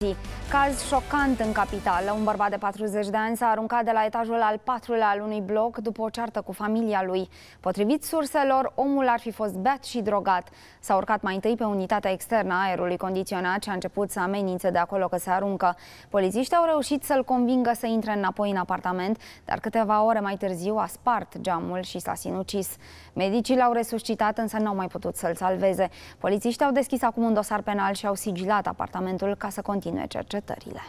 Sí. Caz șocant în capitală. Un bărbat de 40 de ani s-a aruncat de la etajul al patrulea al unui bloc după o ceartă cu familia lui. Potrivit surselor, omul ar fi fost beat și drogat. S-a urcat mai întâi pe unitatea externă a aerului condiționat și a început să amenințe de acolo că se aruncă. Polițiștii au reușit să-l convingă să intre înapoi în apartament, dar câteva ore mai târziu a spart geamul și s-a sinucis. Medicii l-au resuscitat, însă n-au mai putut să-l salveze. Polițiștii au deschis acum un dosar penal și au sigilat apartamentul ca să continue cercetările.